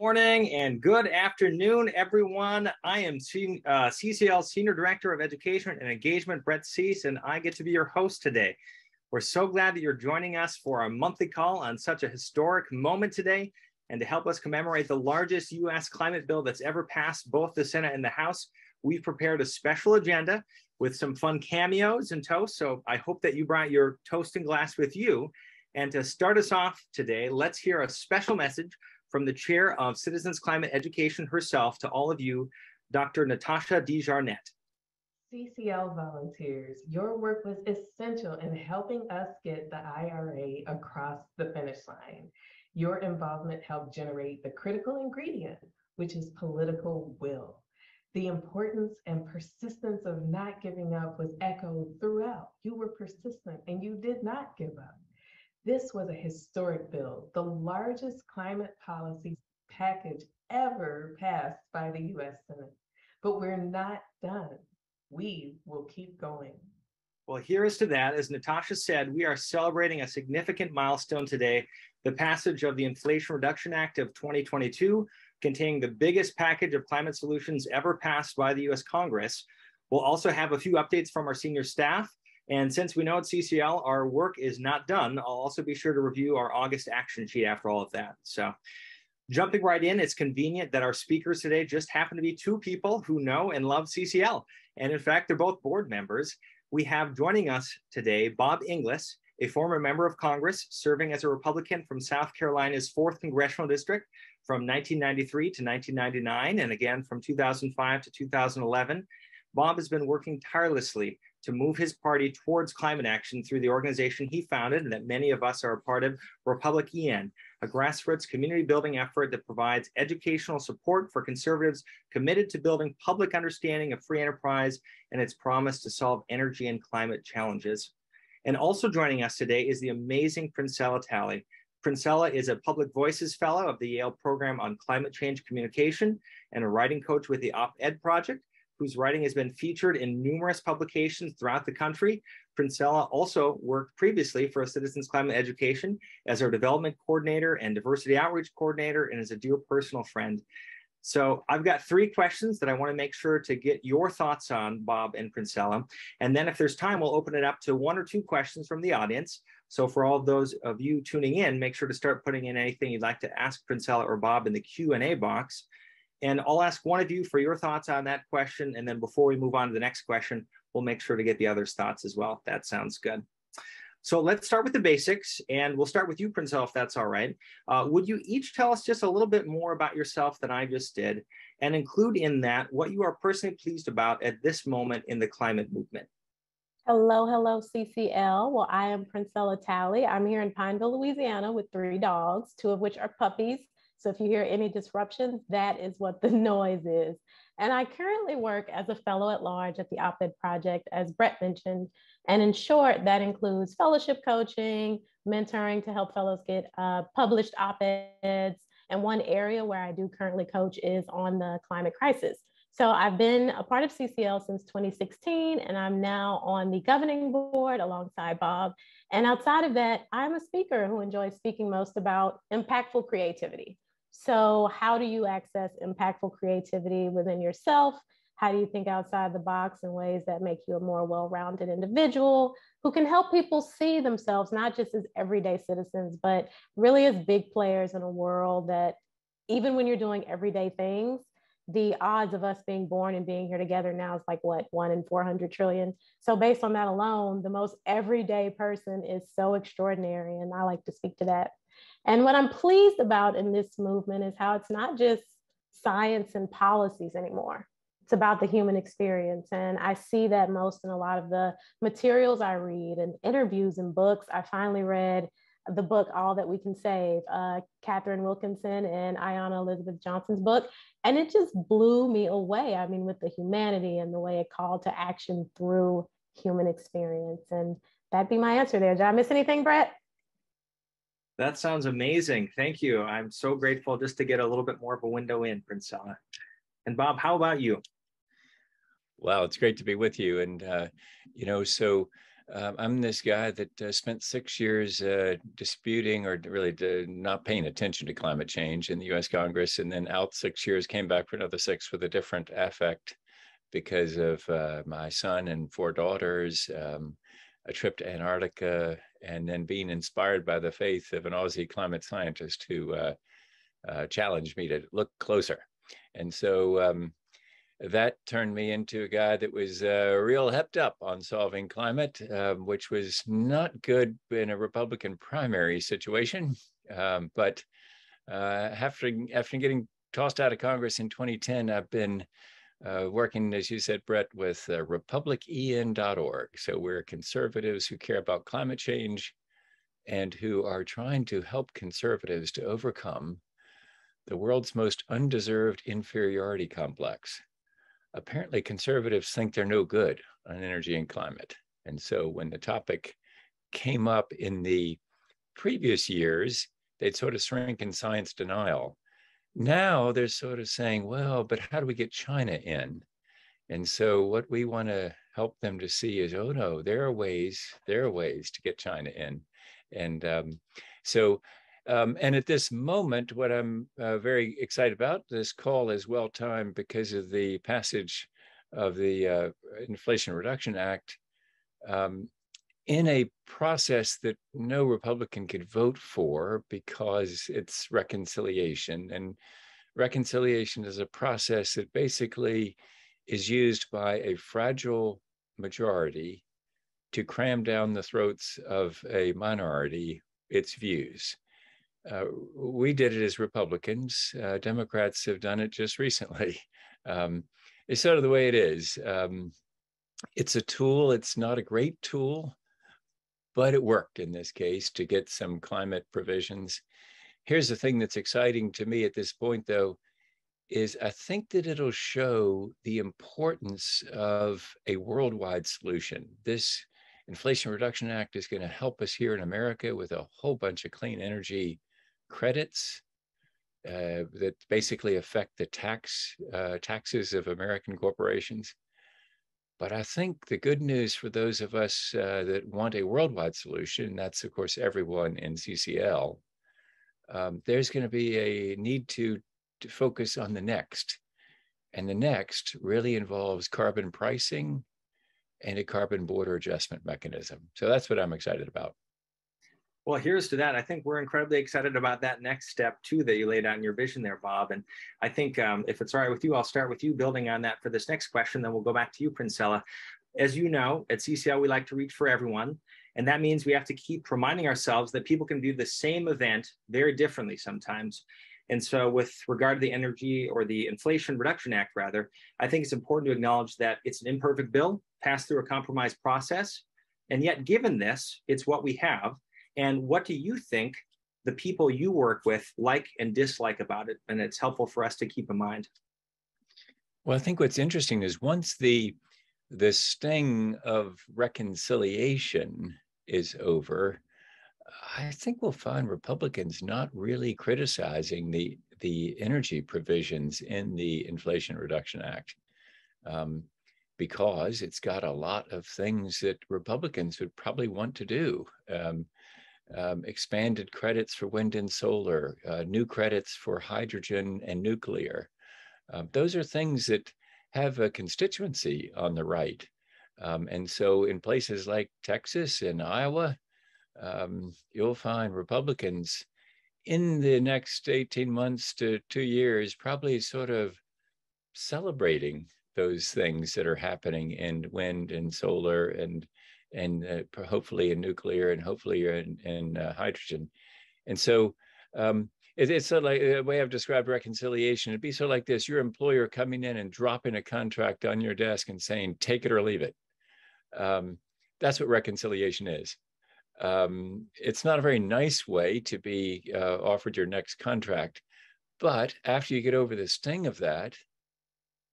morning and good afternoon, everyone. I am C- uh, CCL Senior Director of Education and Engagement, Brett Cease, and I get to be your host today. We're so glad that you're joining us for our monthly call on such a historic moment today. And to help us commemorate the largest U.S. climate bill that's ever passed both the Senate and the House, we've prepared a special agenda with some fun cameos and toasts. So I hope that you brought your toasting glass with you. And to start us off today, let's hear a special message from the chair of Citizens Climate Education herself to all of you, Dr. Natasha DeJarnette. CCL volunteers, your work was essential in helping us get the IRA across the finish line. Your involvement helped generate the critical ingredient, which is political will. The importance and persistence of not giving up was echoed throughout. You were persistent and you did not give up. This was a historic bill, the largest climate policy package ever passed by the US Senate. But we're not done. We will keep going. Well, here is to that. As Natasha said, we are celebrating a significant milestone today the passage of the Inflation Reduction Act of 2022, containing the biggest package of climate solutions ever passed by the US Congress. We'll also have a few updates from our senior staff and since we know at CCL our work is not done, I'll also be sure to review our August action sheet after all of that. So jumping right in, it's convenient that our speakers today just happen to be two people who know and love CCL. And in fact, they're both board members. We have joining us today Bob Inglis, a former member of Congress serving as a Republican from South Carolina's 4th Congressional District from 1993 to 1999, and again from 2005 to 2011. Bob has been working tirelessly to move his party towards climate action through the organization he founded and that many of us are a part of, republicEn, a grassroots community building effort that provides educational support for conservatives committed to building public understanding of free enterprise and its promise to solve energy and climate challenges. And also joining us today is the amazing Princella Talley. Princella is a Public Voices Fellow of the Yale Program on Climate Change Communication and a writing coach with the Op Ed Project whose writing has been featured in numerous publications throughout the country. Princella also worked previously for a Citizens Climate Education as our development coordinator and diversity outreach coordinator and is a dear personal friend. So I've got three questions that I want to make sure to get your thoughts on, Bob and Princella. And then if there's time, we'll open it up to one or two questions from the audience. So for all of those of you tuning in, make sure to start putting in anything you'd like to ask Princella or Bob in the Q&A box. And I'll ask one of you for your thoughts on that question. And then before we move on to the next question, we'll make sure to get the others' thoughts as well. That sounds good. So let's start with the basics, and we'll start with you, Princella, if that's all right. Uh, would you each tell us just a little bit more about yourself than I just did, and include in that what you are personally pleased about at this moment in the climate movement? Hello, hello, CCL. Well, I am Princella Talley. I'm here in Pineville, Louisiana with three dogs, two of which are puppies so if you hear any disruptions, that is what the noise is. And I currently work as a fellow at large at the Op-Ed Project, as Brett mentioned. And in short, that includes fellowship coaching, mentoring to help fellows get uh, published op-eds. And one area where I do currently coach is on the climate crisis. So I've been a part of CCL since 2016, and I'm now on the governing board alongside Bob. And outside of that, I'm a speaker who enjoys speaking most about impactful creativity. So, how do you access impactful creativity within yourself? How do you think outside the box in ways that make you a more well rounded individual who can help people see themselves not just as everyday citizens, but really as big players in a world that, even when you're doing everyday things, the odds of us being born and being here together now is like what one in 400 trillion so based on that alone the most everyday person is so extraordinary and i like to speak to that and what I'm pleased about in this movement is how it's not just science and policies anymore. It's about the human experience. And I see that most in a lot of the materials I read and interviews and books. I finally read the book All That We Can Save, uh, Katharine Wilkinson and Ayana Elizabeth Johnson's book. And it just blew me away. I mean, with the humanity and the way it called to action through human experience. And that'd be my answer there. Did I miss anything, Brett? That sounds amazing. Thank you. I'm so grateful just to get a little bit more of a window in, Princella. And Bob, how about you? Wow, it's great to be with you. And, uh, you know, so uh, I'm this guy that uh, spent six years uh, disputing or really not paying attention to climate change in the US Congress, and then out six years, came back for another six with a different affect because of uh, my son and four daughters, um, a trip to Antarctica, and then being inspired by the faith of an Aussie climate scientist who uh, uh, challenged me to look closer. And so um, that turned me into a guy that was uh, real hepped up on solving climate, um, which was not good in a Republican primary situation. Um, but uh, after, after getting tossed out of Congress in 2010, I've been uh, working, as you said, Brett, with uh, republicen.org. So we're conservatives who care about climate change and who are trying to help conservatives to overcome the world's most undeserved inferiority complex. Apparently, conservatives think they're no good on energy and climate. And so when the topic came up in the previous years, they'd sort of shrink in science denial. Now they're sort of saying, well, but how do we get China in? And so what we want to help them to see is, oh no, there are ways, there are ways to get China in. And um, so, um, and at this moment, what I'm uh, very excited about, this call is well timed because of the passage of the uh, Inflation Reduction Act um, in a process that no Republican could vote for because it's reconciliation. And reconciliation is a process that basically is used by a fragile majority to cram down the throats of a minority its views. Uh, we did it as Republicans. Uh, Democrats have done it just recently. Um, it's sort of the way it is. Um, it's a tool. It's not a great tool but it worked in this case to get some climate provisions. Here's the thing that's exciting to me at this point, though, is I think that it'll show the importance of a worldwide solution. This Inflation Reduction Act is going to help us here in America with a whole bunch of clean energy credits uh, that basically affect the tax uh, taxes of American corporations. But I think the good news for those of us uh, that want a worldwide solution, that's of course everyone in CCL, um, there's going to be a need to, to focus on the next. And the next really involves carbon pricing and a carbon border adjustment mechanism. So that's what I'm excited about. Well, here's to that. I think we're incredibly excited about that next step too that you laid out in your vision there, Bob. And I think um, if it's all right with you, I'll start with you building on that for this next question. Then we'll go back to you, Princella. As you know, at CCL, we like to reach for everyone. And that means we have to keep reminding ourselves that people can view the same event very differently sometimes. And so, with regard to the Energy or the Inflation Reduction Act, rather, I think it's important to acknowledge that it's an imperfect bill passed through a compromise process. And yet, given this, it's what we have. And what do you think the people you work with like and dislike about it? And it's helpful for us to keep in mind. Well, I think what's interesting is once the the sting of reconciliation is over, I think we'll find Republicans not really criticizing the the energy provisions in the Inflation Reduction Act. Um, because it's got a lot of things that Republicans would probably want to do. Um, um, expanded credits for wind and solar, uh, new credits for hydrogen and nuclear. Um, those are things that have a constituency on the right. Um, and so in places like Texas and Iowa, um, you'll find Republicans in the next 18 months to two years probably sort of celebrating those things that are happening in wind and solar and and uh, hopefully in nuclear and hopefully in, in uh, hydrogen. And so um, it, it's sort of like the way I've described reconciliation. It'd be sort of like this: your employer coming in and dropping a contract on your desk and saying, "Take it or leave it." Um, that's what reconciliation is. Um, it's not a very nice way to be uh, offered your next contract, but after you get over the sting of that,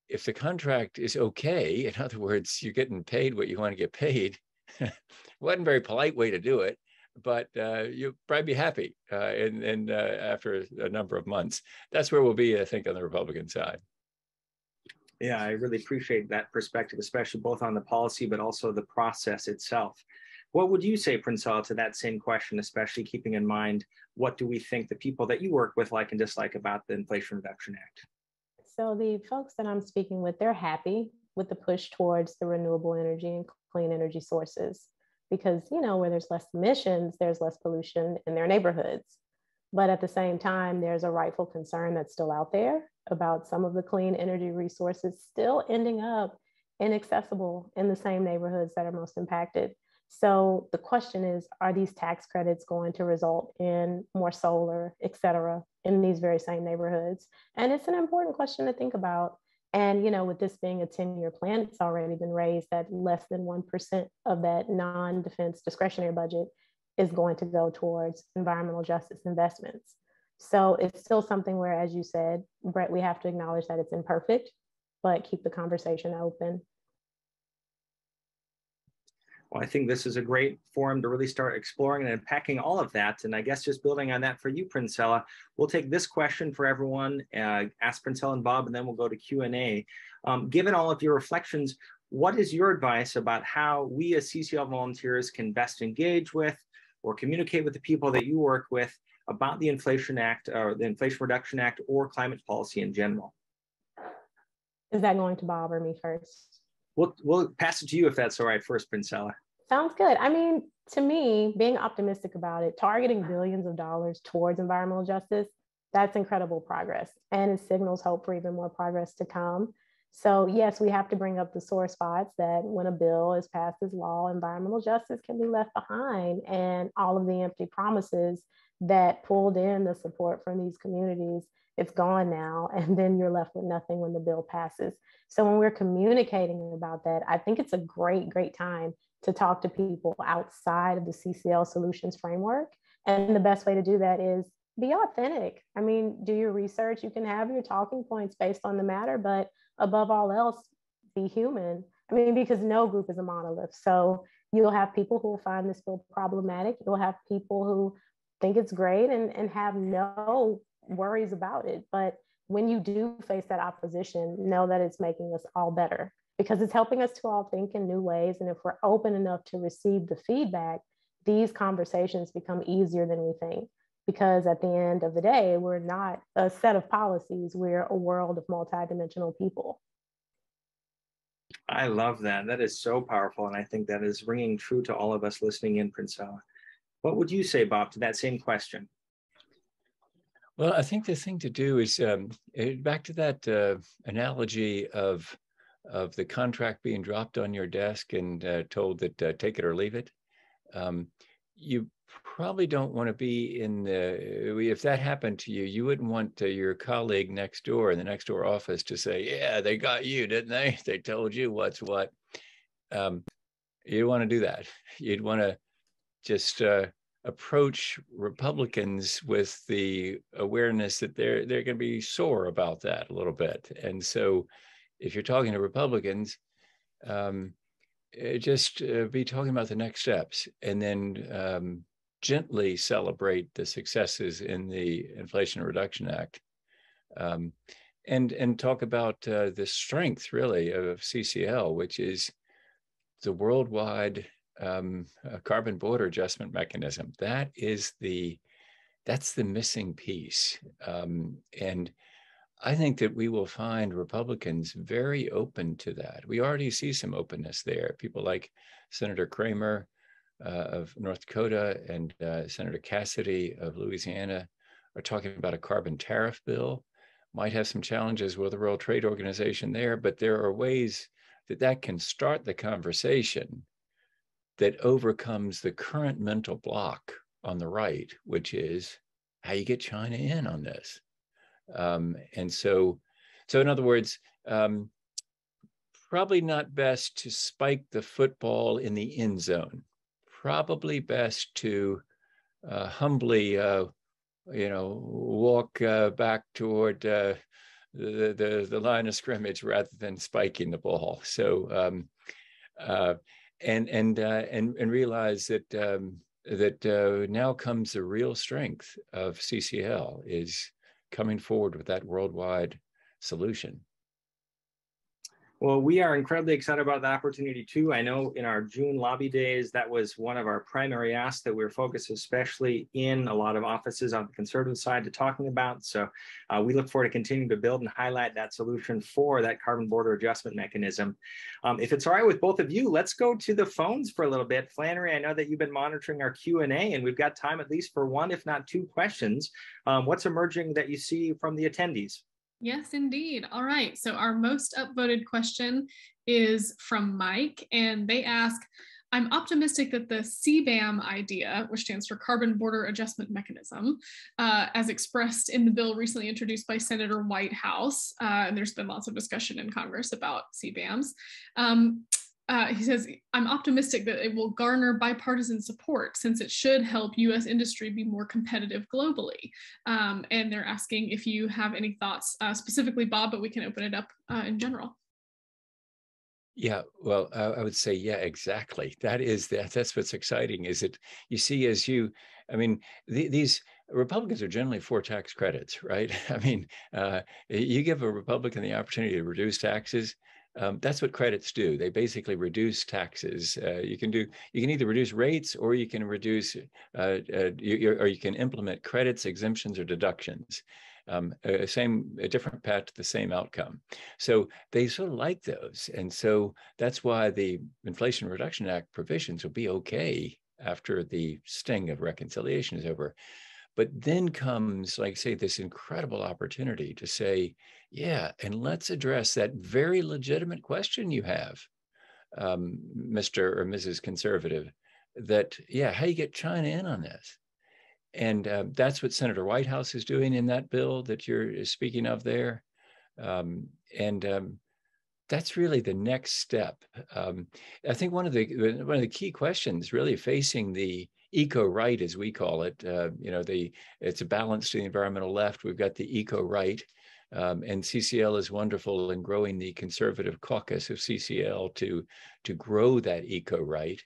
if the contract is okay, in other words, you're getting paid what you want to get paid, wasn't a very polite way to do it, but uh, you'll probably be happy uh, and, and uh, after a number of months. That's where we'll be, I think, on the Republican side. Yeah, I really appreciate that perspective, especially both on the policy, but also the process itself. What would you say, Princella, to that same question, especially keeping in mind what do we think the people that you work with like and dislike about the Inflation Reduction Act? So the folks that I'm speaking with, they're happy with the push towards the renewable energy and clean energy sources because, you know, where there's less emissions, there's less pollution in their neighborhoods. But at the same time, there's a rightful concern that's still out there about some of the clean energy resources still ending up inaccessible in the same neighborhoods that are most impacted. So the question is, are these tax credits going to result in more solar, et cetera, in these very same neighborhoods? And it's an important question to think about. And, you know, with this being a 10 year plan, it's already been raised that less than 1% of that non defense discretionary budget is going to go towards environmental justice investments. So it's still something where, as you said, Brett, we have to acknowledge that it's imperfect, but keep the conversation open well, I think this is a great forum to really start exploring and unpacking all of that. And I guess just building on that for you, Princella, we'll take this question for everyone, uh, ask Princella and Bob, and then we'll go to Q&A. Um, given all of your reflections, what is your advice about how we as CCL volunteers can best engage with or communicate with the people that you work with about the Inflation Act or the Inflation Reduction Act or climate policy in general? Is that going to Bob or me first? We'll, we'll pass it to you if that's all right first, Princella. Sounds good. I mean, to me, being optimistic about it, targeting billions of dollars towards environmental justice, that's incredible progress. And it signals hope for even more progress to come. So, yes, we have to bring up the sore spots that when a bill is passed as law, environmental justice can be left behind, and all of the empty promises that pulled in the support from these communities it's gone now and then you're left with nothing when the bill passes. So when we're communicating about that i think it's a great great time to talk to people outside of the ccl solutions framework. And the best way to do that is be authentic. I mean do your research. You can have your talking points based on the matter but above all else be human. I mean because no group is a monolith. So you'll have people who will find this bill problematic. You'll have people who think it's great and, and have no worries about it. But when you do face that opposition, know that it's making us all better because it's helping us to all think in new ways. And if we're open enough to receive the feedback, these conversations become easier than we think. Because at the end of the day, we're not a set of policies, we're a world of multidimensional people. I love that. That is so powerful. And I think that is ringing true to all of us listening in, Princella. What would you say, Bob, to that same question? Well, I think the thing to do is um, eh, back to that uh, analogy of of the contract being dropped on your desk and uh, told that uh, take it or leave it. Um, you probably don't want to be in the if that happened to you you wouldn't want your colleague next door in the next door office to say yeah they got you didn't they? They told you what's what. Um, you want to do that. You'd want to just uh, approach Republicans with the awareness that they're they're going to be sore about that a little bit. And so, if you're talking to Republicans, um, eh, just uh, be talking about the next steps, and then um, gently celebrate the successes in the Inflation Reduction Act, um, and and talk about uh, the strength really of CCL, which is the worldwide um, carbon border adjustment mechanism. That is the that's the missing piece, um, and I think that we will find Republicans very open to that. We already see some openness there. People like Senator Cramer uh, of North Dakota and uh, Senator Cassidy of Louisiana are talking about a carbon tariff bill. Might have some challenges with the World Trade Organization there, but there are ways that that can start the conversation that overcomes the current mental block on the right, which is how you get China in on this. Um, and so, so in other words, um, probably not best to spike the football in the end zone. Probably best to uh, humbly, uh, you know, walk uh, back toward uh, the, the the line of scrimmage rather than spiking the ball. So. Um, uh, and and uh, and and realize that um, that uh, now comes the real strength of CCL is coming forward with that worldwide solution. Well, we are incredibly excited about that opportunity too. I know in our June lobby days, that was one of our primary asks that we are focused, especially in a lot of offices on the conservative side, to talking about. So uh, we look forward to continuing to build and highlight that solution for that carbon border adjustment mechanism. Um, if it's all right with both of you, let's go to the phones for a little bit. Flannery, I know that you've been monitoring our Q&A and we've got time at least for one, if not two questions. Um, what's emerging that you see from the attendees? Yes, indeed. All right. So our most upvoted question is from Mike, and they ask, I'm optimistic that the CBAM idea, which stands for Carbon Border Adjustment Mechanism, uh, as expressed in the bill recently introduced by Senator Whitehouse, uh, and there's been lots of discussion in Congress about CBAMs, um, uh, he says, I'm optimistic that it will garner bipartisan support since it should help US industry be more competitive globally. Um, and they're asking if you have any thoughts, uh, specifically, Bob, but we can open it up uh, in general. Yeah, well, I would say, yeah, exactly. That is that. That's what's exciting. Is it you see as you, I mean, the, these Republicans are generally for tax credits, right? I mean, uh, you give a Republican the opportunity to reduce taxes, um, that's what credits do. They basically reduce taxes. Uh, you can do you can either reduce rates or you can reduce uh, uh, you, or you can implement credits, exemptions, or deductions. Um, a same a different path to the same outcome. So they sort of like those, and so that's why the Inflation Reduction Act provisions will be okay after the sting of reconciliation is over. But then comes, like say, this incredible opportunity to say, yeah, and let's address that very legitimate question you have, um, Mr. or Mrs. Conservative, that, yeah, how you get China in on this? And uh, that's what Senator Whitehouse is doing in that bill that you're speaking of there. Um, and um, that's really the next step. Um, I think one of the one of the key questions really facing the eco right, as we call it. Uh, you know, the it's a balance to the environmental left. We've got the eco right, um, and CCL is wonderful in growing the conservative caucus of CCL to to grow that eco right.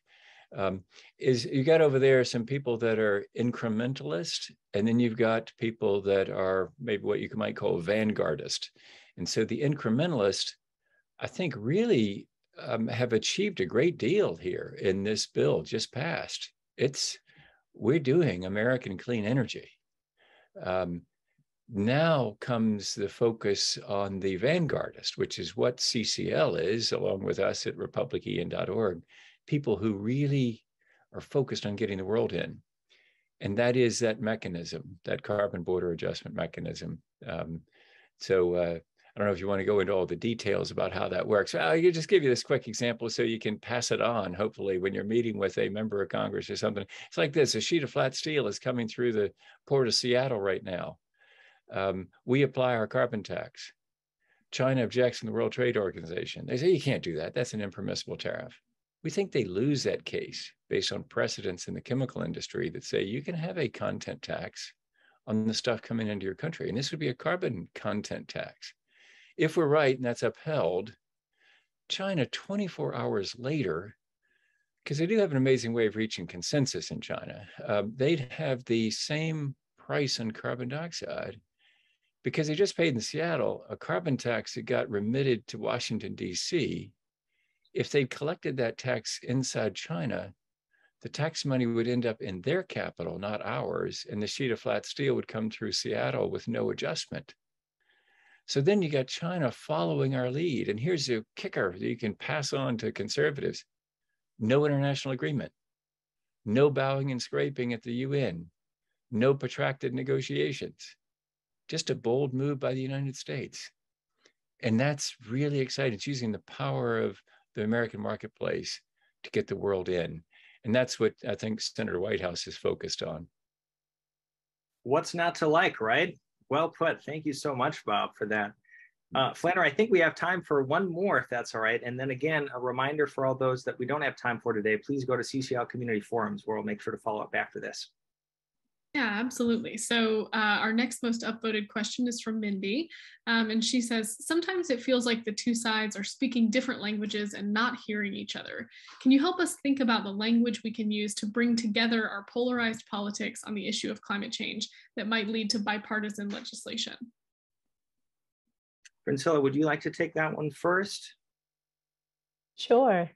Um, is you got over there some people that are incrementalist, and then you've got people that are maybe what you might call vanguardist. And so the incrementalist, I think, really um, have achieved a great deal here in this bill just passed it's we're doing American clean energy. Um, now comes the focus on the vanguardist, which is what CCL is, along with us at republicen.org, people who really are focused on getting the world in. And that is that mechanism, that carbon border adjustment mechanism. Um, so uh, I don't know if you want to go into all the details about how that works. I'll just give you this quick example so you can pass it on, hopefully, when you're meeting with a member of Congress or something. It's like this a sheet of flat steel is coming through the port of Seattle right now. Um, we apply our carbon tax. China objects in the World Trade Organization. They say you can't do that. That's an impermissible tariff. We think they lose that case based on precedents in the chemical industry that say you can have a content tax on the stuff coming into your country. And this would be a carbon content tax. If we're right and that's upheld, China 24 hours later, because they do have an amazing way of reaching consensus in China, um, they'd have the same price on carbon dioxide because they just paid in Seattle a carbon tax that got remitted to Washington, D.C. If they'd collected that tax inside China, the tax money would end up in their capital, not ours, and the sheet of flat steel would come through Seattle with no adjustment. So then you got China following our lead. And here's a kicker that you can pass on to conservatives no international agreement, no bowing and scraping at the UN, no protracted negotiations, just a bold move by the United States. And that's really exciting. It's using the power of the American marketplace to get the world in. And that's what I think Senator Whitehouse is focused on. What's not to like, right? Well put. Thank you so much, Bob, for that. Uh, Flannery, I think we have time for one more, if that's all right. And then again, a reminder for all those that we don't have time for today, please go to CCL Community Forums where we'll make sure to follow up after this. Yeah, absolutely. So uh, our next most upvoted question is from Mindy. Um, and she says, sometimes it feels like the two sides are speaking different languages and not hearing each other. Can you help us think about the language we can use to bring together our polarized politics on the issue of climate change that might lead to bipartisan legislation? Princella, would you like to take that one first? Sure.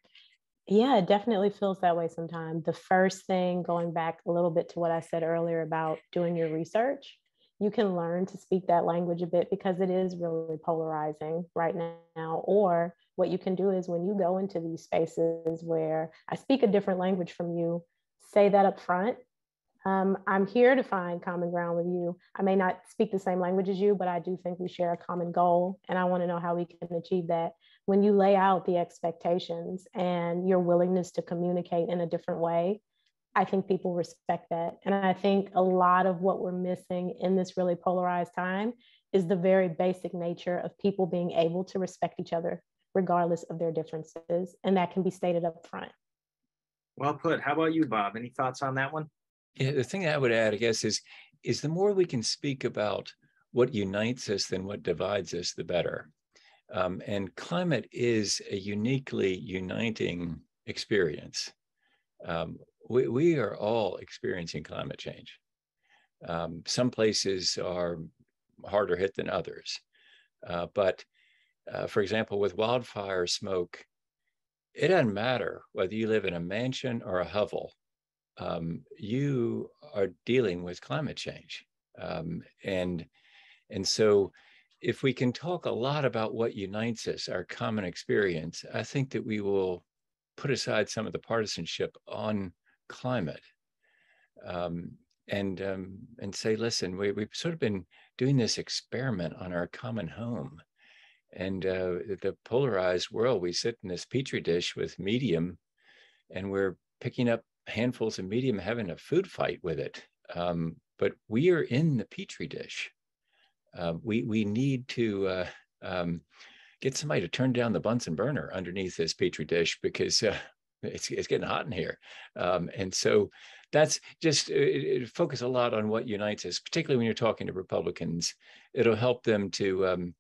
Yeah, it definitely feels that way sometimes. The first thing, going back a little bit to what I said earlier about doing your research, you can learn to speak that language a bit because it is really polarizing right now. Or what you can do is when you go into these spaces where I speak a different language from you, say that up front. Um, I'm here to find common ground with you. I may not speak the same language as you, but I do think we share a common goal, and I want to know how we can achieve that when you lay out the expectations and your willingness to communicate in a different way, I think people respect that. And I think a lot of what we're missing in this really polarized time is the very basic nature of people being able to respect each other, regardless of their differences. And that can be stated up front. Well put. How about you, Bob? Any thoughts on that one? Yeah, the thing I would add, I guess, is is the more we can speak about what unites us than what divides us, the better. Um, and climate is a uniquely uniting experience. Um, we, we are all experiencing climate change. Um, some places are harder hit than others. Uh, but uh, for example, with wildfire smoke, it doesn't matter whether you live in a mansion or a hovel, um, you are dealing with climate change. Um, and, and so if we can talk a lot about what unites us, our common experience, I think that we will put aside some of the partisanship on climate um, and um, and say, listen, we, we've sort of been doing this experiment on our common home. And uh, the polarized world, we sit in this petri dish with medium, and we're picking up handfuls of medium, having a food fight with it. Um, but we are in the petri dish uh, we we need to uh, um, get somebody to turn down the Bunsen burner underneath this petri dish because uh, it's it's getting hot in here, um, and so that's just it, it focus a lot on what unites us, particularly when you're talking to Republicans. It'll help them to um,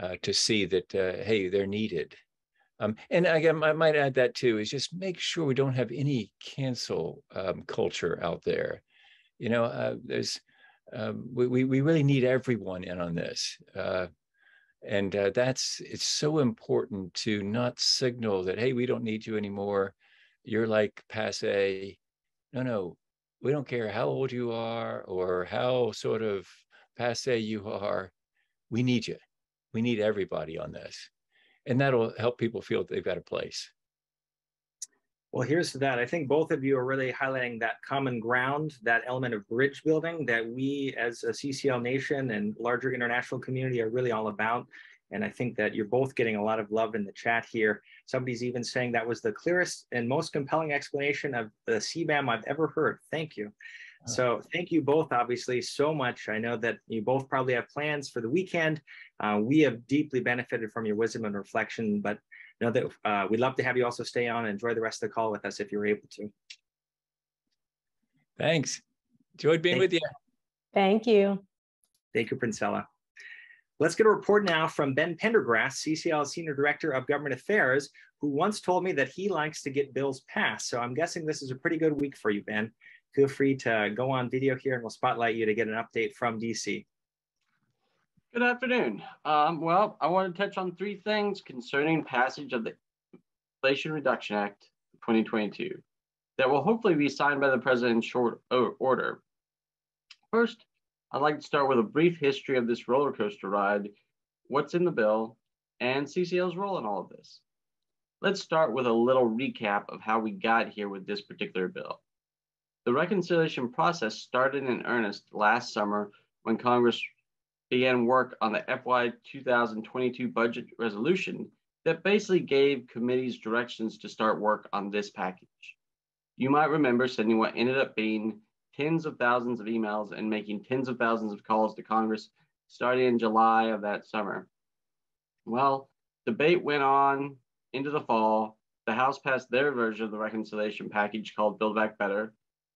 uh, to see that uh, hey, they're needed. Um, and again, I might add that too is just make sure we don't have any cancel um, culture out there. You know, uh, there's um, we, we really need everyone in on this. Uh, and uh, that's it's so important to not signal that hey we don't need you anymore. You're like passe. No no. We don't care how old you are or how sort of passe you are. We need you. We need everybody on this. And that'll help people feel that they've got a place well, here's to that. I think both of you are really highlighting that common ground, that element of bridge building that we as a CCL nation and larger international community are really all about. And I think that you're both getting a lot of love in the chat here. Somebody's even saying that was the clearest and most compelling explanation of the CBAM I've ever heard. Thank you. So thank you both, obviously, so much. I know that you both probably have plans for the weekend. Uh, we have deeply benefited from your wisdom and reflection, but know that uh, we'd love to have you also stay on and enjoy the rest of the call with us if you're able to. Thanks. Enjoyed being Thank with you. Thank you. Thank you, Princella. Let's get a report now from Ben Pendergrass, CCL Senior Director of Government Affairs, who once told me that he likes to get bills passed. So I'm guessing this is a pretty good week for you, Ben. Feel free to go on video here and we'll spotlight you to get an update from DC. Good afternoon. Um, well, I want to touch on three things concerning passage of the Inflation Reduction Act 2022 that will hopefully be signed by the president in short order. First, I'd like to start with a brief history of this roller coaster ride, what's in the bill, and CCL's role in all of this. Let's start with a little recap of how we got here with this particular bill. The reconciliation process started in earnest last summer when Congress began work on the FY 2022 budget resolution that basically gave committees directions to start work on this package. You might remember sending what ended up being tens of thousands of emails and making tens of thousands of calls to Congress starting in July of that summer. Well, debate went on into the fall. The House passed their version of the reconciliation package called Build Back Better.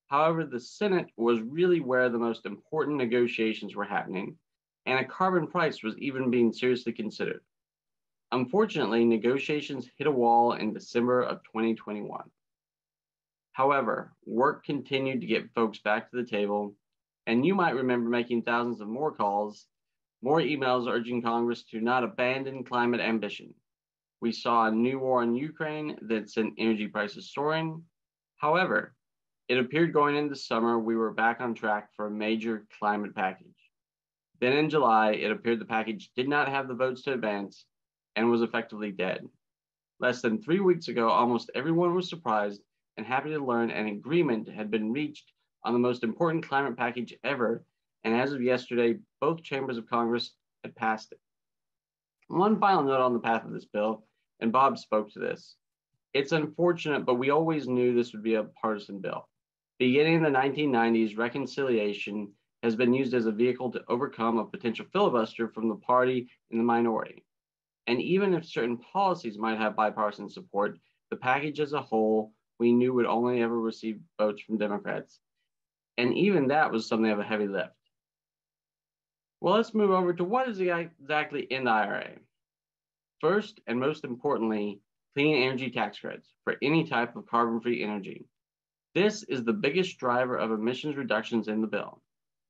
However, the Senate was really where the most important negotiations were happening and a carbon price was even being seriously considered. Unfortunately, negotiations hit a wall in December of 2021. However, work continued to get folks back to the table, and you might remember making thousands of more calls, more emails urging Congress to not abandon climate ambition. We saw a new war in Ukraine that sent energy prices soaring. However, it appeared going into summer we were back on track for a major climate package. Then in July, it appeared the package did not have the votes to advance and was effectively dead. Less than three weeks ago, almost everyone was surprised and happy to learn an agreement had been reached on the most important climate package ever. And as of yesterday, both chambers of Congress had passed it. One final note on the path of this bill, and Bob spoke to this. It's unfortunate, but we always knew this would be a partisan bill. Beginning in the 1990s, reconciliation has been used as a vehicle to overcome a potential filibuster from the party in the minority. And even if certain policies might have bipartisan support, the package as a whole we knew would only ever receive votes from Democrats. And even that was something of a heavy lift. Well, let's move over to what is exactly in the IRA. First, and most importantly, clean energy tax credits for any type of carbon free energy. This is the biggest driver of emissions reductions in the bill.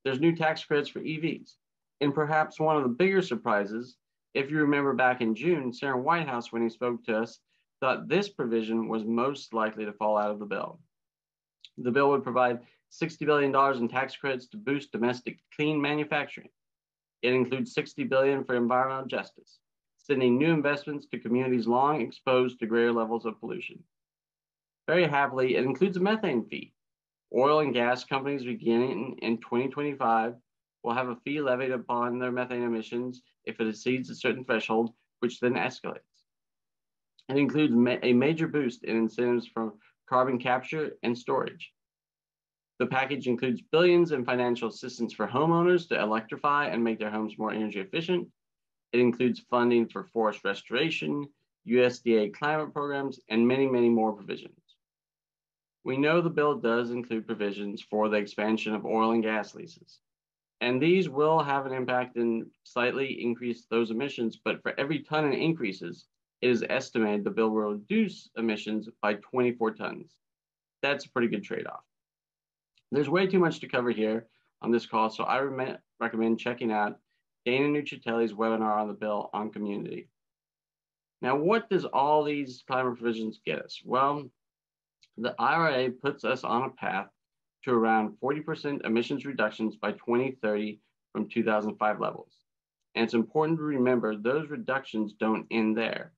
There's new tax credits for EVs. And perhaps one of the bigger surprises, if you remember back in June, Senator Whitehouse, when he spoke to us, thought this provision was most likely to fall out of the bill. The bill would provide $60 billion in tax credits to boost domestic clean manufacturing. It includes 60 billion for environmental justice, sending new investments to communities long exposed to greater levels of pollution. Very happily, it includes a methane fee. Oil and gas companies beginning in 2025 will have a fee levied upon their methane emissions if it exceeds a certain threshold, which then escalates. It includes ma a major boost in incentives for carbon capture and storage, the package includes billions in financial assistance for homeowners to electrify and make their homes more energy efficient. It includes funding for forest restoration, USDA climate programs, and many, many more provisions. We know the bill does include provisions for the expansion of oil and gas leases. And these will have an impact and slightly increase those emissions, but for every ton in increases, it is estimated the bill will reduce emissions by 24 tons. That's a pretty good trade-off. There's way too much to cover here on this call, so I re recommend checking out Dana Nuccitelli's webinar on the bill on community. Now, what does all these climate provisions get us? Well, the IRA puts us on a path to around 40% emissions reductions by 2030 from 2005 levels. And it's important to remember those reductions don't end there.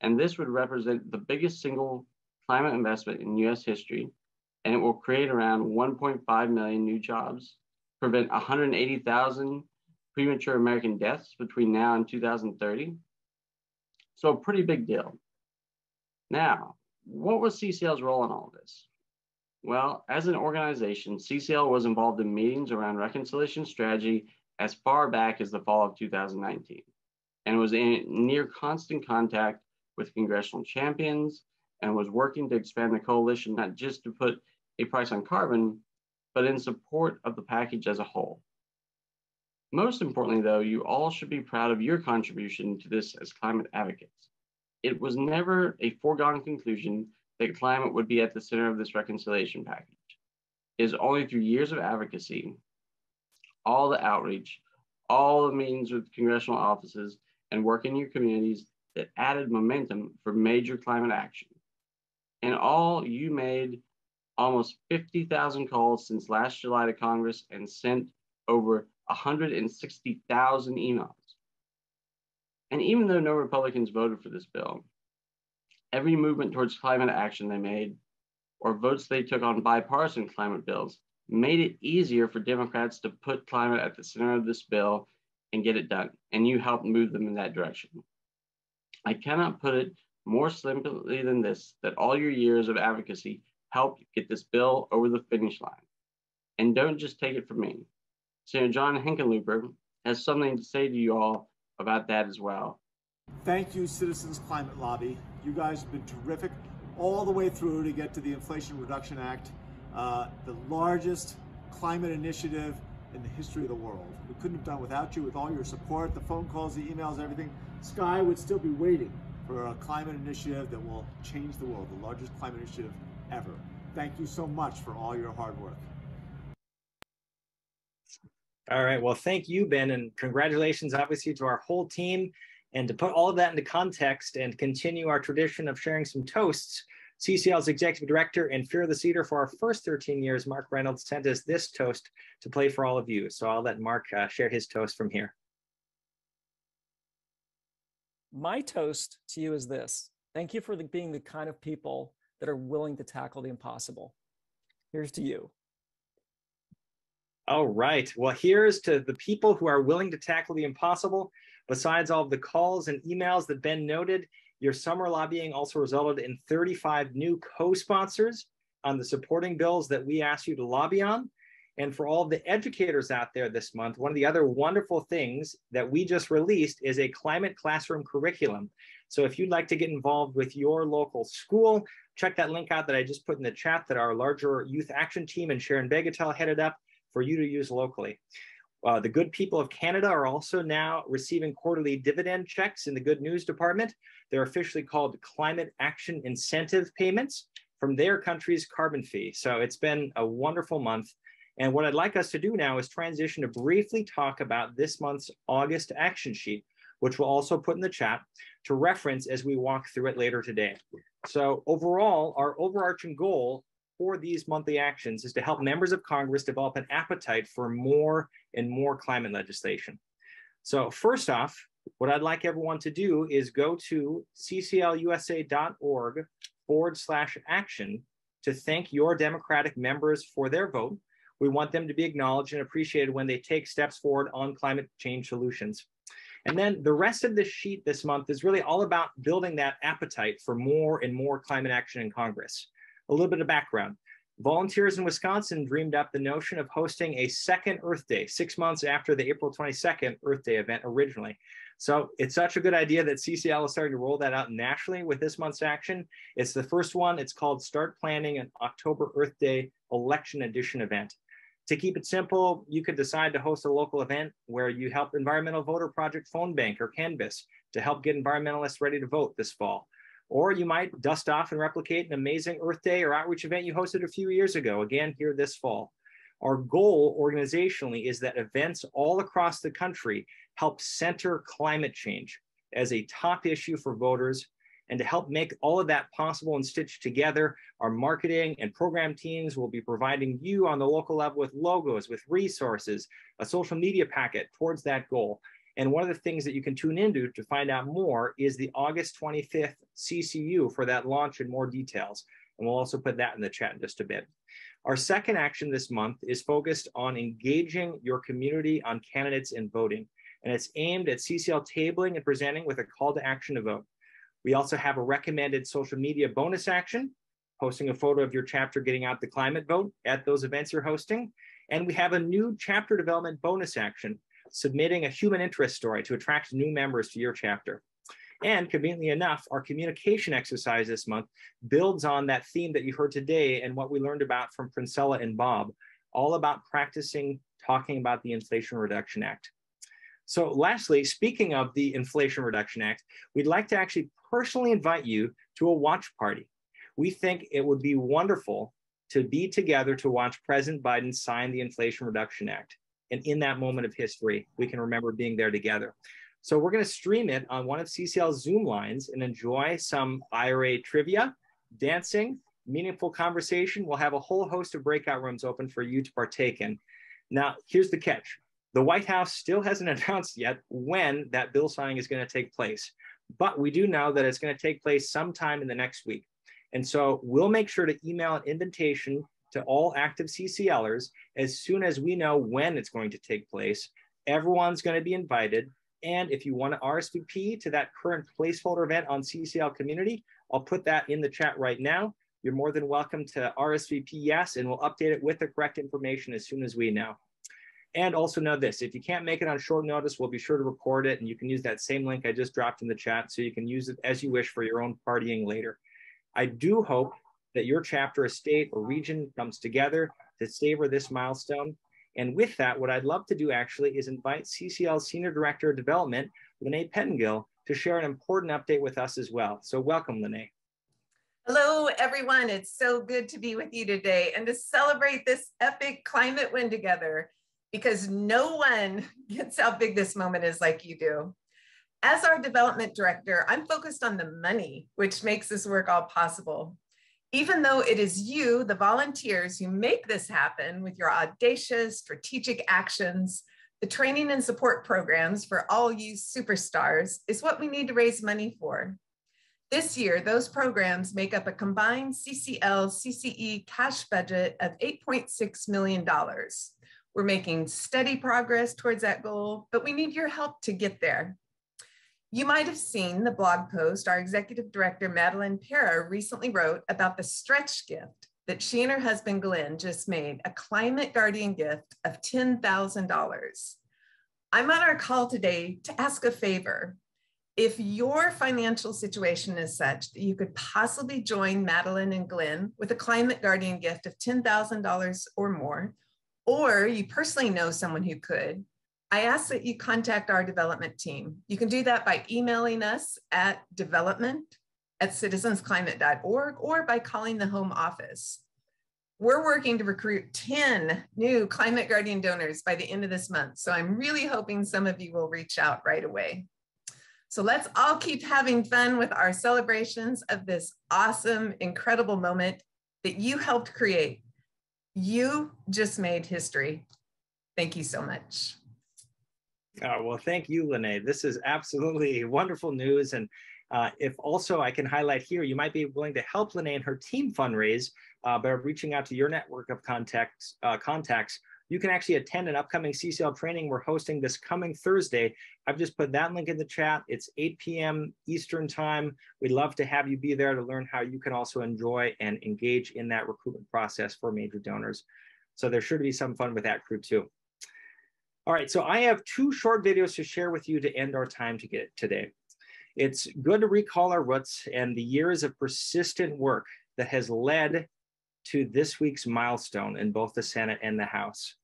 And this would represent the biggest single climate investment in US history and it will create around 1.5 million new jobs, prevent 180,000 premature American deaths between now and 2030. So a pretty big deal. Now, what was CCL's role in all of this? Well, as an organization, CCL was involved in meetings around reconciliation strategy as far back as the fall of 2019 and was in near constant contact with congressional champions and was working to expand the coalition not just to put a price on carbon, but in support of the package as a whole. Most importantly, though, you all should be proud of your contribution to this as climate advocates. It was never a foregone conclusion that climate would be at the center of this reconciliation package. It is only through years of advocacy, all the outreach, all the meetings with congressional offices, and work in your communities that added momentum for major climate action. In all you made almost 50,000 calls since last July to Congress and sent over 160,000 emails. And even though no Republicans voted for this bill, every movement towards climate action they made or votes they took on bipartisan climate bills made it easier for Democrats to put climate at the center of this bill and get it done. And you helped move them in that direction. I cannot put it more simply than this that all your years of advocacy helped get this bill over the finish line. And don't just take it from me. Senator John Hickenlooper has something to say to you all about that as well. Thank you, Citizens Climate Lobby. You guys have been terrific all the way through to get to the Inflation Reduction Act, uh, the largest climate initiative in the history of the world. We couldn't have done without you, with all your support, the phone calls, the emails, everything. Sky would still be waiting for a climate initiative that will change the world, the largest climate initiative ever. Thank you so much for all your hard work. All right. Well, thank you, Ben, and congratulations, obviously, to our whole team And to put all of that into context and continue our tradition of sharing some toasts, CCL's executive director and Fear of the Cedar for our first 13 years, Mark Reynolds, sent us this toast to play for all of you. So I'll let Mark uh, share his toast from here. My toast to you is this thank you for the, being the kind of people that are willing to tackle the impossible. Here's to you. All right. Well, here's to the people who are willing to tackle the impossible. Besides all of the calls and emails that Ben noted, your summer lobbying also resulted in 35 new co-sponsors on the supporting bills that we asked you to lobby on. And for all the educators out there this month, one of the other wonderful things that we just released is a climate classroom curriculum. So if you'd like to get involved with your local school, check that link out that I just put in the chat that our larger youth action team and Sharon Begatel headed up for you to use locally. Uh, the good people of Canada are also now receiving quarterly dividend checks in the good news department. They're officially called climate action incentive payments from their country's carbon fee. So it's been a wonderful month. And what I'd like us to do now is transition to briefly talk about this month's August action sheet, which we'll also put in the chat to reference as we walk through it later today. So overall, our overarching goal for these monthly actions is to help members of Congress develop an appetite for more and more climate legislation. So first off, what I'd like everyone to do is go to cclusa.org forward slash action to thank your Democratic members for their vote. We want them to be acknowledged and appreciated when they take steps forward on climate change solutions. And then the rest of the sheet this month is really all about building that appetite for more and more climate action in Congress. A little bit of background. Volunteers in Wisconsin dreamed up the notion of hosting a second Earth Day, six months after the April 22nd Earth Day event originally. So it's such a good idea that CCL is starting to roll that out nationally with this month's action. It's the first one. It's called Start Planning an October Earth Day Election Edition event. To keep it simple, you could decide to host a local event where you help Environmental Voter Project Phone Bank or Canvass to help get environmentalists ready to vote this fall. Or you might dust off and replicate an amazing Earth Day or outreach event you hosted a few years ago, again here this fall. Our goal organizationally is that events all across the country help center climate change as a top issue for voters. And to help make all of that possible and stitched together, our marketing and program teams will be providing you on the local level with logos, with resources, a social media packet towards that goal. And one of the things that you can tune into to find out more is the August 25th CCU for that launch and more details. And we'll also put that in the chat in just a bit. Our second action this month is focused on engaging your community on candidates and voting. And it's aimed at CCL tabling and presenting with a call to action to vote. We also have a recommended social media bonus action, posting a photo of your chapter getting out the climate vote at those events you're hosting. And we have a new chapter development bonus action, submitting a human interest story to attract new members to your chapter. And conveniently enough, our communication exercise this month builds on that theme that you heard today and what we learned about from Princella and Bob, all about practicing talking about the Inflation Reduction Act. So lastly, speaking of the Inflation Reduction Act, we'd like to actually personally invite you to a watch party. We think it would be wonderful to be together to watch President Biden sign the Inflation Reduction Act. And in that moment of history, we can remember being there together. So we're going to stream it on one of CCL's Zoom lines and enjoy some IRA trivia, dancing, meaningful conversation. We'll have a whole host of breakout rooms open for you to partake in. Now, here's the catch. The White House still hasn't announced yet when that bill signing is going to take place, but we do know that it's going to take place sometime in the next week. And so we'll make sure to email an invitation to all active CCLers as soon as we know when it's going to take place. Everyone's going to be invited. And if you want to RSVP to that current placeholder event on CCL community, I'll put that in the chat right now. You're more than welcome to RSVP yes, and we'll update it with the correct information as soon as we know. And also know this, if you can't make it on short notice, we'll be sure to record it and you can use that same link I just dropped in the chat so you can use it as you wish for your own partying later. I do hope that your chapter, a state, or region comes together to savor this milestone. And with that, what I'd love to do actually is invite CCL Senior Director of Development, Lene Pettengill, to share an important update with us as well. So welcome, Lene. Hello, everyone. It's so good to be with you today and to celebrate this epic climate win together because no one gets how big this moment is like you do. As our development director, I'm focused on the money, which makes this work all possible. Even though it is you, the volunteers, who make this happen with your audacious strategic actions, the training and support programs for all you superstars is what we need to raise money for. This year, those programs make up a combined CCL CCE cash budget of $8.6 million. We're making steady progress towards that goal, but we need your help to get there. You might have seen the blog post our executive director, Madeleine Para, recently wrote about the stretch gift that she and her husband, Glenn, just made a climate guardian gift of $10,000. I'm on our call today to ask a favor. If your financial situation is such that you could possibly join Madeleine and Glenn with a climate guardian gift of $10,000 or more, or you personally know someone who could, I ask that you contact our development team. You can do that by emailing us at development at citizensclimate.org or by calling the home office. We're working to recruit 10 new Climate Guardian donors by the end of this month. So I'm really hoping some of you will reach out right away. So let's all keep having fun with our celebrations of this awesome, incredible moment that you helped create. You just made history. Thank you so much. Oh, well, thank you, Lene. This is absolutely wonderful news. And uh, if also I can highlight here, you might be willing to help Lene and her team fundraise uh, by reaching out to your network of contacts. Uh, contacts. You can actually attend an upcoming CCL training we're hosting this coming Thursday. I've just put that link in the chat. It's 8 p.m. Eastern time. We'd love to have you be there to learn how you can also enjoy and engage in that recruitment process for major donors. So there should be some fun with that crew too. All right, so I have two short videos to share with you to end our time to get today. It's good to recall our roots and the years of persistent work that has led to this week's milestone in both the Senate and the House.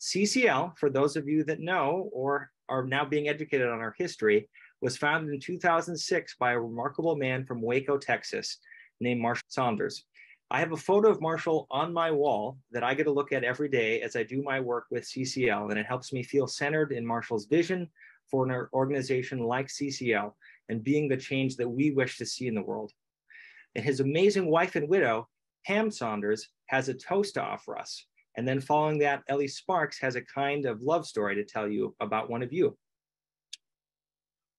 CCL, for those of you that know or are now being educated on our history, was founded in 2006 by a remarkable man from Waco, Texas, named Marshall Saunders. I have a photo of Marshall on my wall that I get to look at every day as I do my work with CCL, and it helps me feel centered in Marshall's vision for an organization like CCL and being the change that we wish to see in the world. And his amazing wife and widow, Pam Saunders, has a toast to offer us. And then following that, Ellie Sparks has a kind of love story to tell you about one of you.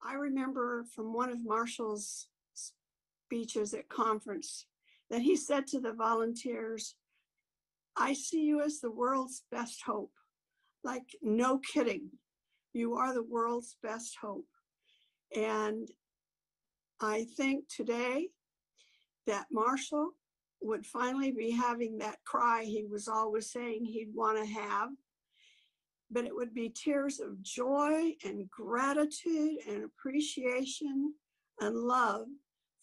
I remember from one of Marshall's speeches at conference that he said to the volunteers, I see you as the world's best hope. Like, no kidding. You are the world's best hope. And I think today that Marshall would finally be having that cry he was always saying he'd want to have. But it would be tears of joy and gratitude and appreciation and love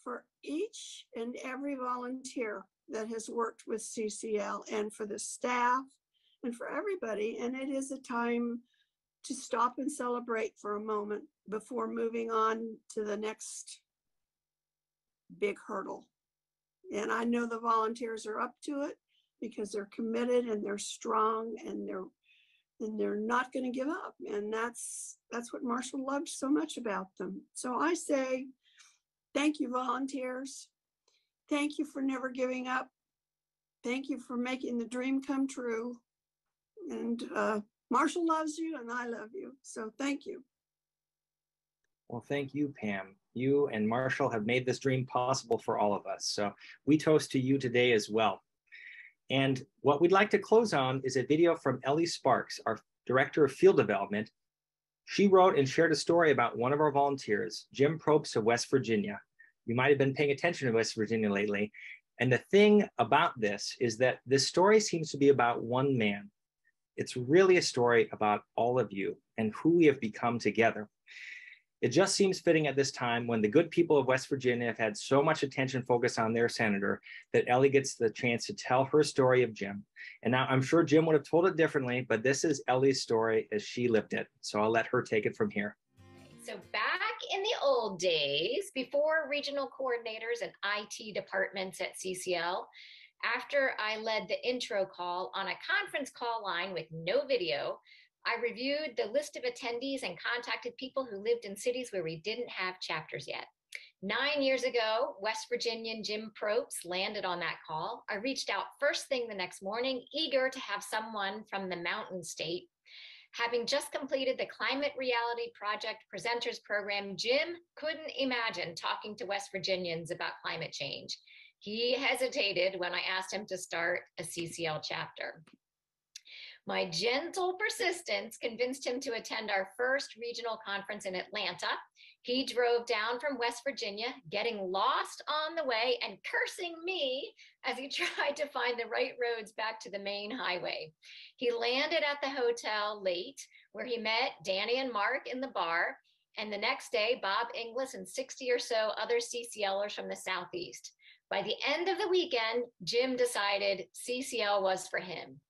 for each and every volunteer that has worked with CCL and for the staff and for everybody. And it is a time to stop and celebrate for a moment before moving on to the next big hurdle. And I know the volunteers are up to it because they're committed and they're strong and they're and they're not going to give up and that's that's what marshall loved so much about them so i say Thank you, volunteers. Thank you for never giving up. Thank you for making the dream come true. And uh, Marshall loves you and I love you. So thank you. Well, thank you, Pam. You and Marshall have made this dream possible for all of us. So we toast to you today as well. And what we'd like to close on is a video from Ellie Sparks, our Director of Field Development, she wrote and shared a story about one of our volunteers, Jim Probst of West Virginia. You might have been paying attention to West Virginia lately. And the thing about this is that this story seems to be about one man. It's really a story about all of you and who we have become together. It just seems fitting at this time when the good people of West Virginia have had so much attention focused on their senator that Ellie gets the chance to tell her story of Jim. And now I'm sure Jim would have told it differently, but this is Ellie's story as she lived it. So I'll let her take it from here. So back in the old days, before regional coordinators and IT departments at CCL, after I led the intro call on a conference call line with no video, I reviewed the list of attendees and contacted people who lived in cities where we didn't have chapters yet. Nine years ago, West Virginian Jim Probst landed on that call. I reached out first thing the next morning, eager to have someone from the mountain state. Having just completed the Climate Reality Project Presenters Program, Jim couldn't imagine talking to West Virginians about climate change. He hesitated when I asked him to start a CCL chapter. My gentle persistence convinced him to attend our first regional conference in Atlanta. He drove down from West Virginia, getting lost on the way and cursing me as he tried to find the right roads back to the main highway. He landed at the hotel late, where he met Danny and Mark in the bar. And the next day, Bob Inglis and 60 or so other CCLers from the Southeast. By the end of the weekend, Jim decided CCL was for him.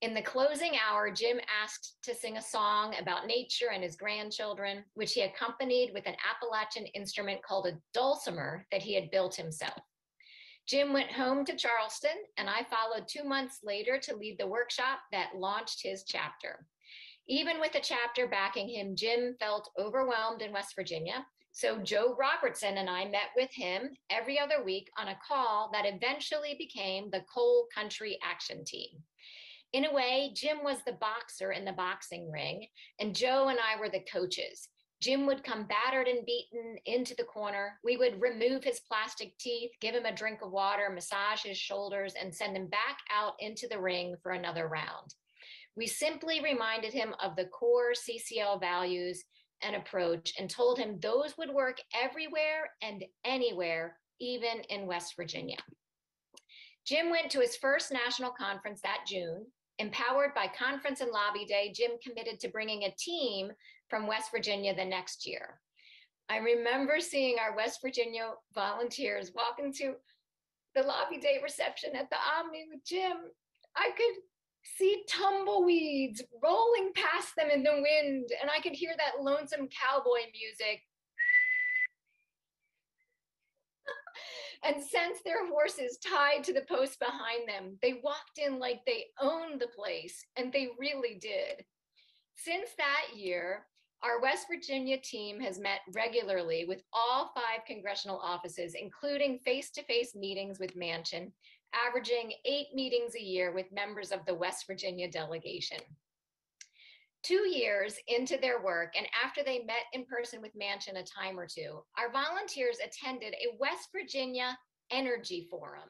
In the closing hour, Jim asked to sing a song about nature and his grandchildren, which he accompanied with an Appalachian instrument called a dulcimer that he had built himself. Jim went home to Charleston, and I followed two months later to lead the workshop that launched his chapter. Even with a chapter backing him, Jim felt overwhelmed in West Virginia. So Joe Robertson and I met with him every other week on a call that eventually became the Coal Country Action Team. In a way, Jim was the boxer in the boxing ring, and Joe and I were the coaches. Jim would come battered and beaten into the corner. We would remove his plastic teeth, give him a drink of water, massage his shoulders, and send him back out into the ring for another round. We simply reminded him of the core CCL values and approach and told him those would work everywhere and anywhere, even in West Virginia. Jim went to his first national conference that June. Empowered by conference and lobby day, Jim committed to bringing a team from West Virginia the next year. I remember seeing our West Virginia volunteers walk into the lobby day reception at the Omni with Jim. I could see tumbleweeds rolling past them in the wind, and I could hear that lonesome cowboy music and sense their horses tied to the post behind them. They walked in like they owned the place, and they really did. Since that year, our West Virginia team has met regularly with all five congressional offices, including face to face meetings with Manchin, averaging eight meetings a year with members of the West Virginia delegation. Two years into their work, and after they met in person with Manchin a time or two, our volunteers attended a West Virginia energy forum.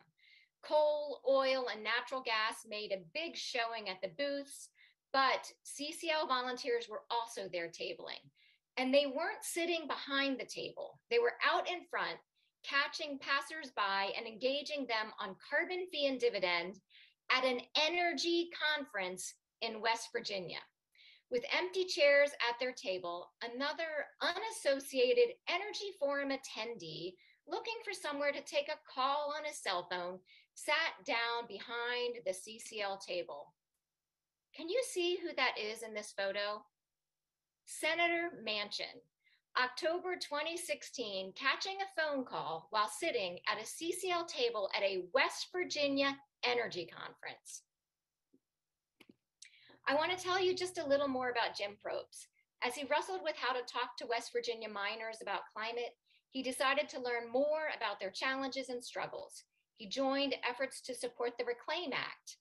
Coal, oil, and natural gas made a big showing at the booths, but CCL volunteers were also there tabling. And they weren't sitting behind the table, they were out in front, catching passersby and engaging them on carbon fee and dividend at an energy conference in West Virginia. With empty chairs at their table, another unassociated Energy Forum attendee looking for somewhere to take a call on his cell phone sat down behind the CCL table. Can you see who that is in this photo? Senator Manchin, October 2016, catching a phone call while sitting at a CCL table at a West Virginia energy conference. I want to tell you just a little more about Jim Probst. As he wrestled with how to talk to West Virginia miners about climate, he decided to learn more about their challenges and struggles. He joined efforts to support the Reclaim Act,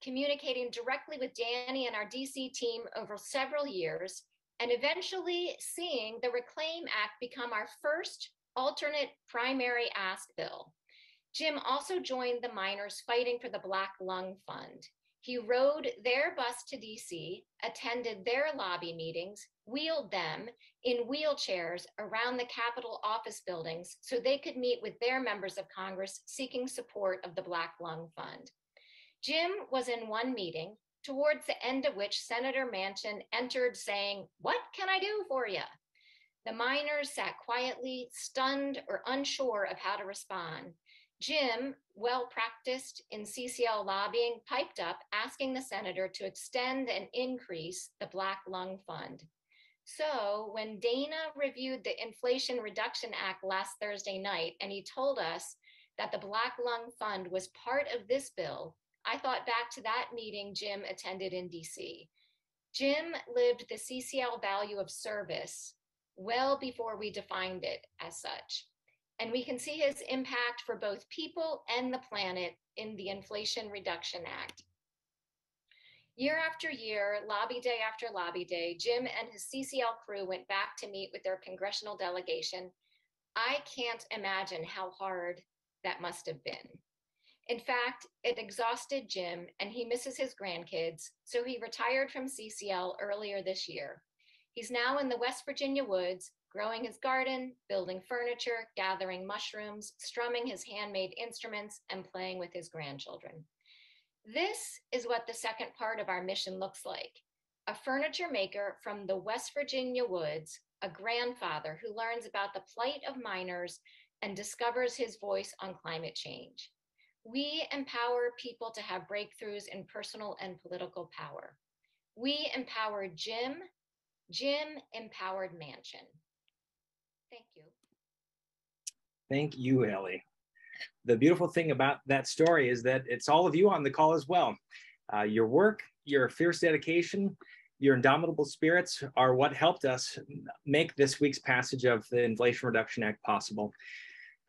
communicating directly with Danny and our DC team over several years, and eventually seeing the Reclaim Act become our first alternate primary ask bill. Jim also joined the miners fighting for the Black Lung Fund. He rode their bus to DC, attended their lobby meetings, wheeled them in wheelchairs around the Capitol office buildings so they could meet with their members of Congress seeking support of the Black Lung Fund. Jim was in one meeting, towards the end of which Senator Manchin entered saying, What can I do for you? The miners sat quietly, stunned or unsure of how to respond. Jim, well practiced in CCL lobbying, piped up asking the senator to extend and increase the Black Lung Fund. So when Dana reviewed the Inflation Reduction Act last Thursday night and he told us that the Black Lung Fund was part of this bill, I thought back to that meeting Jim attended in DC. Jim lived the CCL value of service well before we defined it as such. And we can see his impact for both people and the planet in the Inflation Reduction Act. Year after year, lobby day after lobby day, Jim and his CCL crew went back to meet with their congressional delegation. I can't imagine how hard that must have been. In fact, it exhausted Jim and he misses his grandkids, so he retired from CCL earlier this year. He's now in the West Virginia woods, growing his garden, building furniture, gathering mushrooms, strumming his handmade instruments, and playing with his grandchildren. This is what the second part of our mission looks like a furniture maker from the West Virginia woods, a grandfather who learns about the plight of miners and discovers his voice on climate change. We empower people to have breakthroughs in personal and political power. We empowered Jim. Jim empowered Manchin. Thank you. Thank you, Ellie. The beautiful thing about that story is that it's all of you on the call as well. Uh, your work, your fierce dedication, your indomitable spirits are what helped us make this week's passage of the Inflation Reduction Act possible.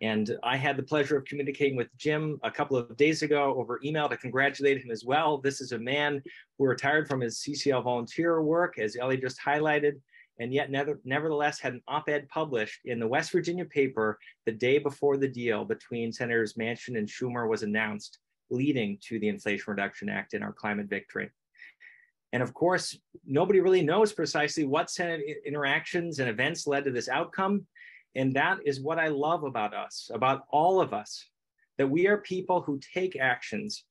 And I had the pleasure of communicating with Jim a couple of days ago over email to congratulate him as well. This is a man who retired from his CCL volunteer work, as Ellie just highlighted, and yet never, nevertheless had an op-ed published in the West Virginia paper the day before the deal between Senators Manchin and Schumer was announced, leading to the Inflation Reduction Act and our climate victory. And of course, nobody really knows precisely what Senate interactions and events led to this outcome. And that is what I love about us, about all of us, that we are people who take actions,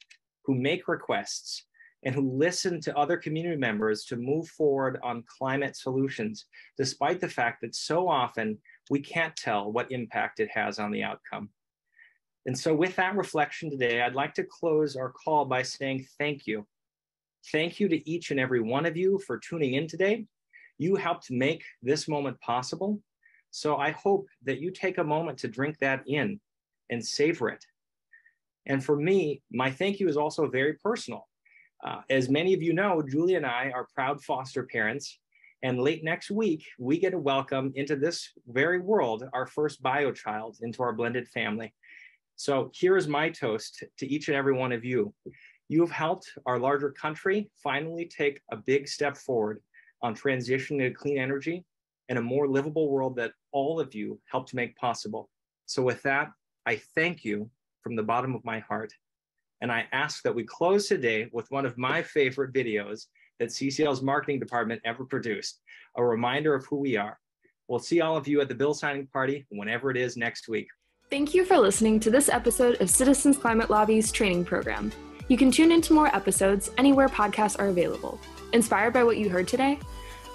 who make requests, and who listen to other community members to move forward on climate solutions, despite the fact that so often we can't tell what impact it has on the outcome. And so, with that reflection today, I'd like to close our call by saying thank you. Thank you to each and every one of you for tuning in today. You helped make this moment possible. So, I hope that you take a moment to drink that in and savor it. And for me, my thank you is also very personal. Uh, as many of you know, Julie and I are proud foster parents. And late next week, we get to welcome into this very world our first bio child into our blended family. So here is my toast to each and every one of you. You have helped our larger country finally take a big step forward on transitioning to clean energy and a more livable world that all of you helped make possible. So with that, I thank you from the bottom of my heart. And I ask that we close today with one of my favorite videos that CCL's marketing department ever produced, a reminder of who we are. We'll see all of you at the bill signing party whenever it is next week. Thank you for listening to this episode of Citizens Climate Lobby's training program. You can tune into more episodes anywhere podcasts are available. Inspired by what you heard today?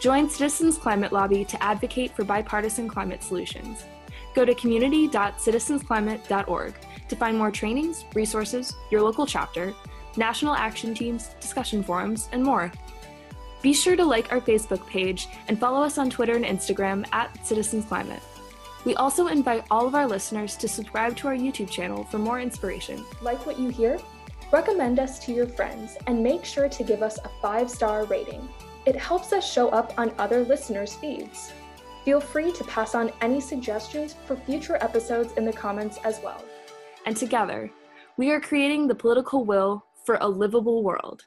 Join Citizens Climate Lobby to advocate for bipartisan climate solutions. Go to community.citizensclimate.org to find more trainings, resources, your local chapter, national action teams, discussion forums, and more. Be sure to like our Facebook page and follow us on Twitter and Instagram at Citizens Climate. We also invite all of our listeners to subscribe to our YouTube channel for more inspiration. Like what you hear? Recommend us to your friends and make sure to give us a five star rating. It helps us show up on other listeners' feeds. Feel free to pass on any suggestions for future episodes in the comments as well and together, we are creating the political will for a livable world.